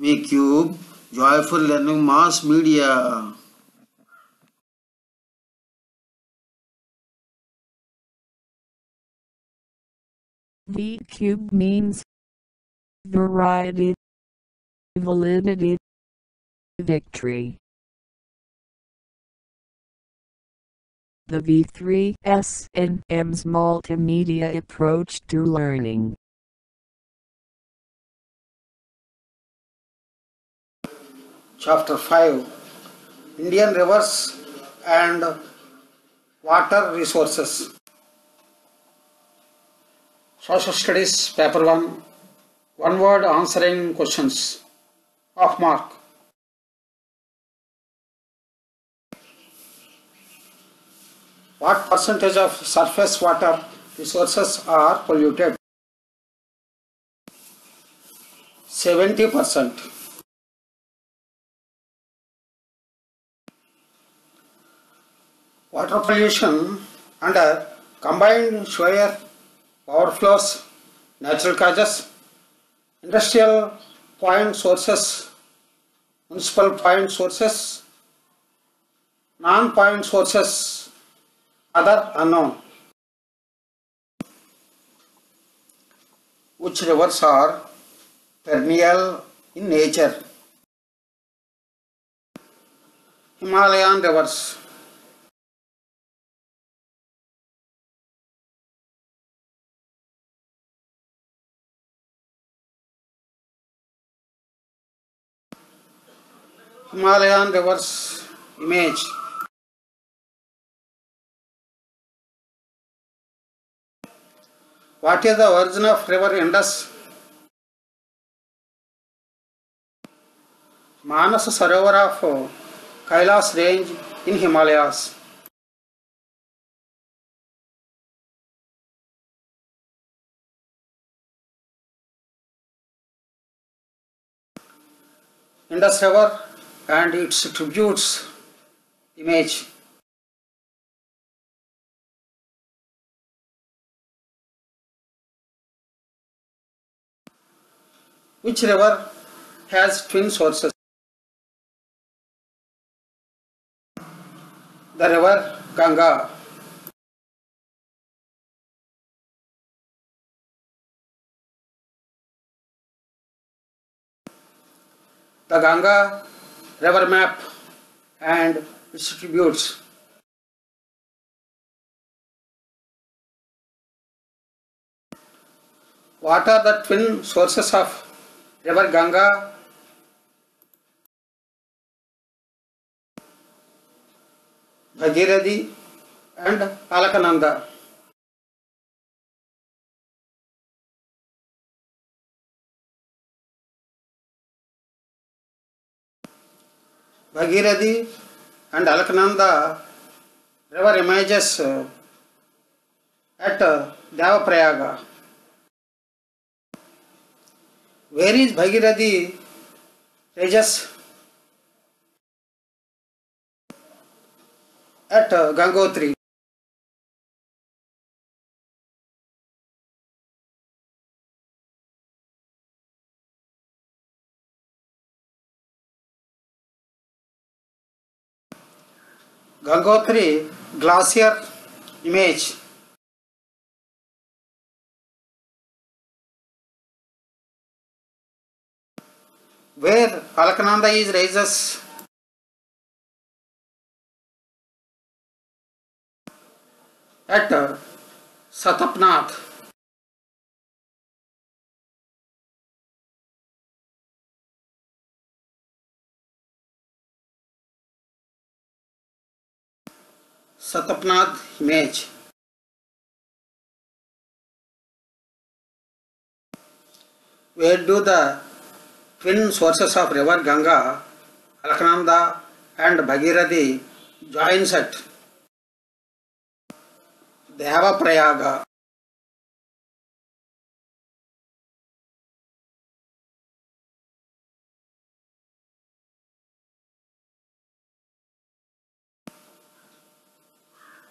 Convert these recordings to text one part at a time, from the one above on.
Me Cube, Joyful Learning Mass Media. V cube means variety, validity, victory. The V3S and M's multimedia approach to learning. Chapter 5 Indian Rivers and Water Resources. Social Studies, Paper 1. One word answering questions. Off mark. What percentage of surface water resources are polluted? 70%. Water pollution under combined sewer power flows, natural causes, industrial point sources, municipal point sources, non-point sources, other unknown. Which rivers are perennial in nature? Himalayan rivers. Himalayan rivers image. What is the origin of river Indus? Manas Sarovar of Kailas range in Himalayas. Indus River and its tributes image. Which river has twin sources? The river Ganga. The Ganga river map and its tributes. What are the twin sources of river Ganga? Bhagirathi and Alakananda. Bhagirathi and Alaknanda river emerges at uh, Devaprayaga. Where is Bhagirathi Tejas? At Gangotri. Gangotri glacier image. Where Alaknanda is raises at uh, Satapnath. Image. Where do the twin sources of river Ganga, Alaknanda and Bhagirathi joins at Devaprayaga.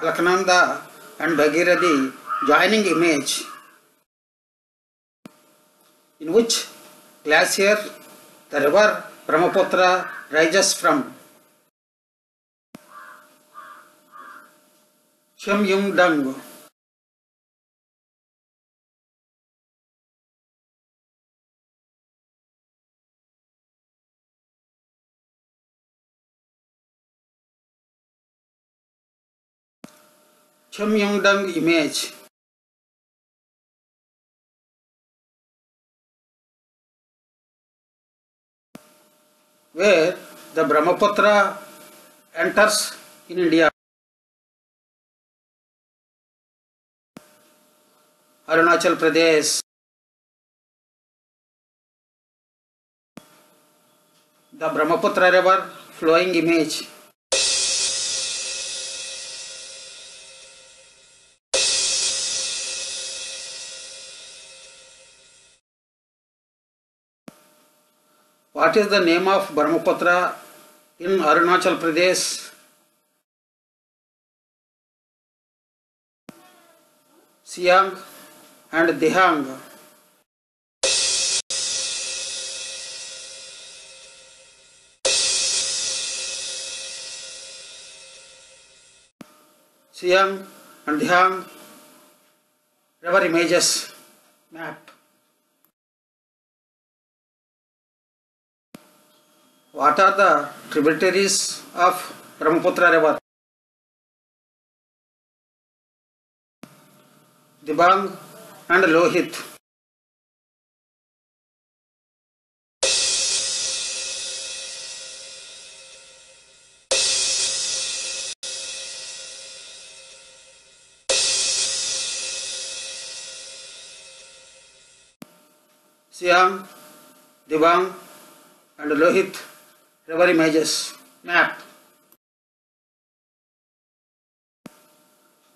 Alaknanda and Bhagirathi joining image in which glacier The river Brahmaputra rises from Chamyungdang. Chamyungdang image where the Brahmaputra enters in India. Arunachal Pradesh. The Brahmaputra river flowing image. What is the name of Brahmaputra in Arunachal Pradesh? Siang and Dihang. Siang and Dihang river images map. What are the tributaries of Brahmaputra river? Dibang and Lohit. Siang, Dibang and Lohit river images map.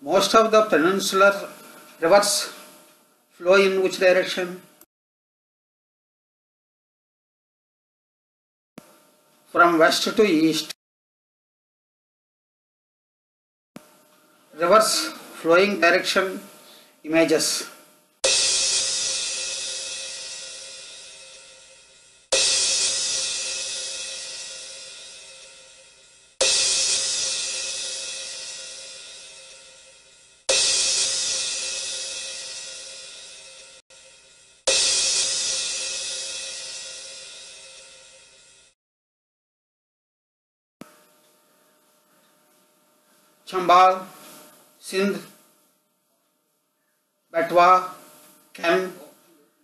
Most of the peninsular rivers flow in which direction? From west to east. Rivers flowing direction images. Chambal, Sindh, Betwa, Ken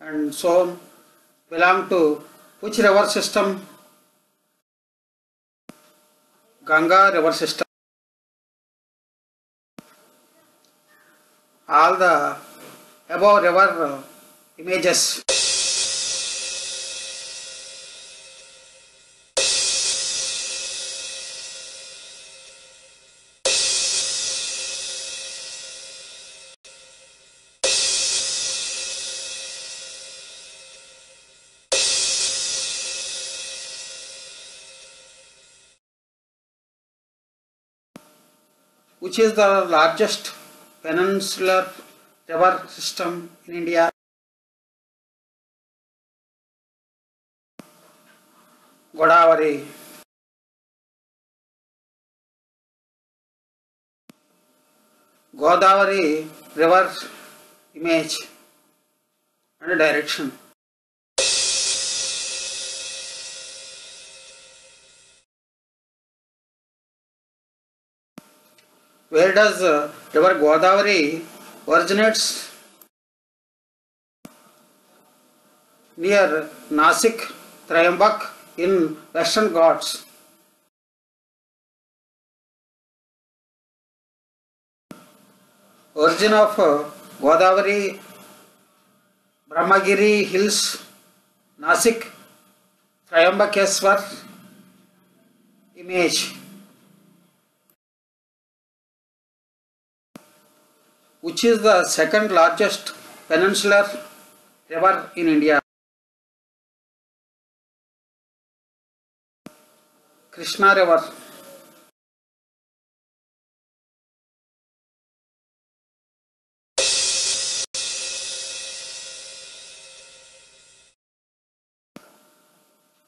and Son belong to कुछ river system Ganga river system all the above river images which is the largest peninsular river system in India. Godavari. Godavari river image and direction. Where does uh, river Godavari originates? Near Nasik, Trayambak in Western Ghats. Origin of uh, Godavari, Brahmagiri hills, Nasik, Trayambakeswar image. Which is the second largest peninsular river in India. Krishna River.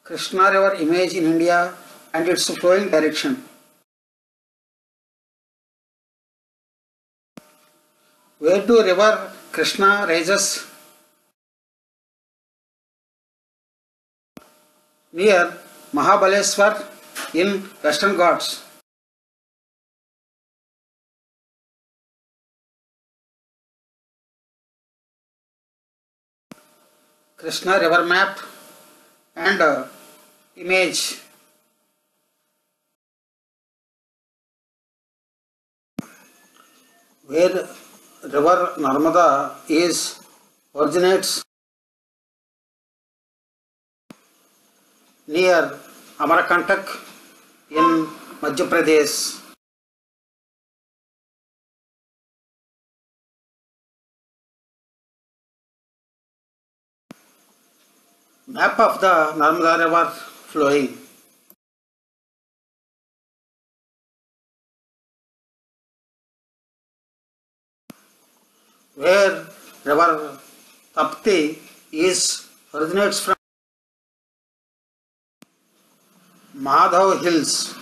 Krishna River image in India and its flowing direction. Where do river Krishna rises? Near Mahabaleshwar in Western Ghats. Krishna river map and uh, image where river Narmada is originates near Amarakantak in Madhya Pradesh. Map of the Narmada river flowing. Where river Tapti is originates from Madhav Hills.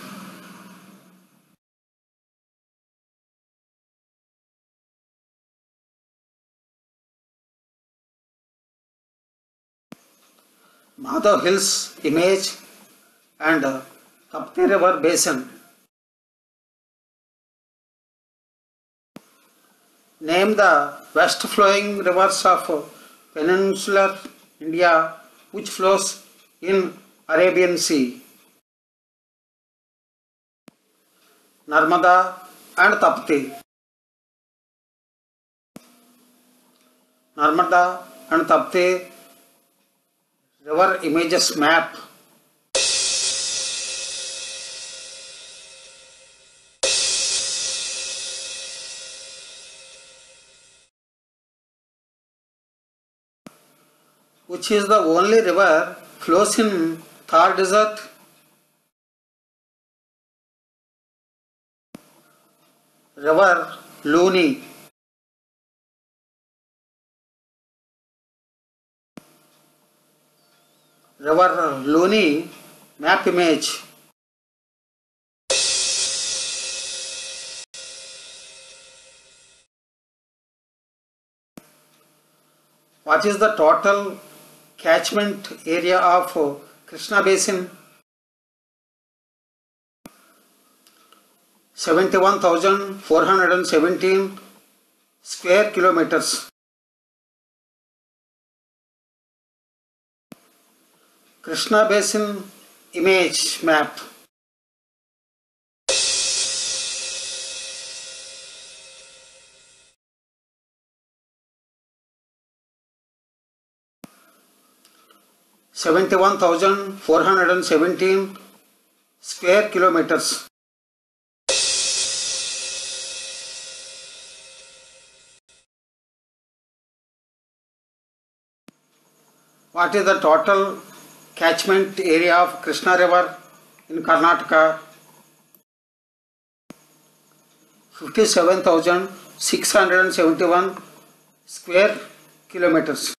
Madhav Hills image and uh, Tapti River basin. Name the west flowing rivers of peninsular India which flows in Arabian Sea. Narmada and Tapti. Narmada and Tapti river images map which is the only river flows in Thar desert river Luni river Luni map image what is the total catchment area of Krishna basin 71417 square kilometers Krishna basin image map seventy-one thousand four hundred and seventeen square kilometers. What is the total catchment area of Krishna River in Karnataka? Fifty-seven thousand six hundred and seventy-one square kilometers.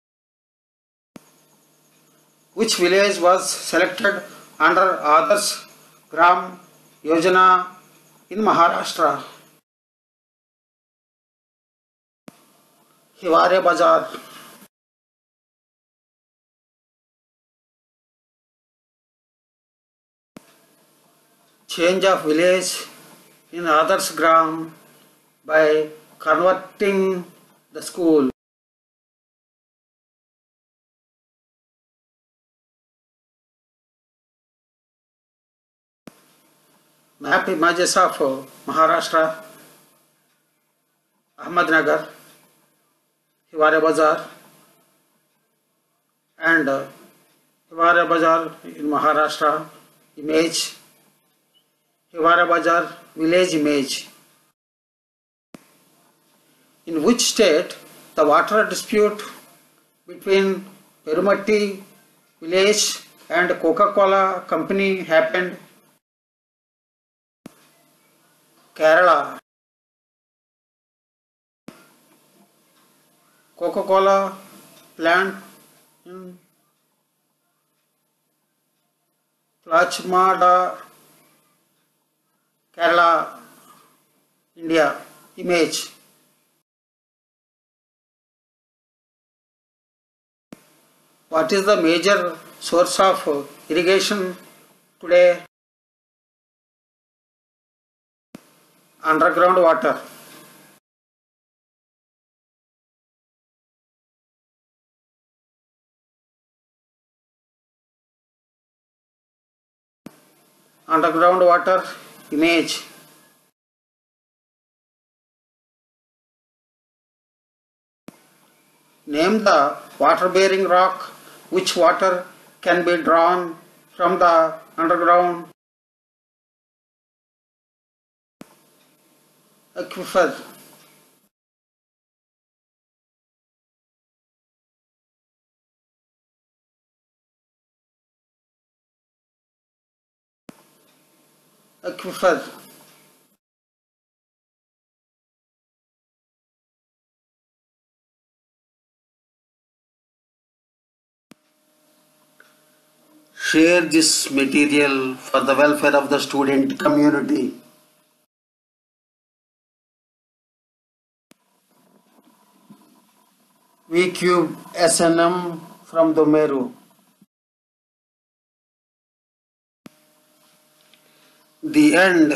Which village was selected under Adarsh Gram Yojana in Maharashtra. Hiware Bazar. Change of village in Adarsh Gram by converting the school. Map images of Maharashtra, Ahmednagar Hiware Bazar and Hiware Bazar in Maharashtra image Hiware Bazar village image in which state the water dispute between Perumatty village and Coca Cola company happened Kerala. Coca-Cola plant in Plachmada, Kerala, India. Image. What is the major source of irrigation today? Underground water. Underground water image. Name the water bearing rock which water can be drawn from the underground aquifer. Aquifer. share this material for the welfare of the student community. V cube SNM from Domeru. The end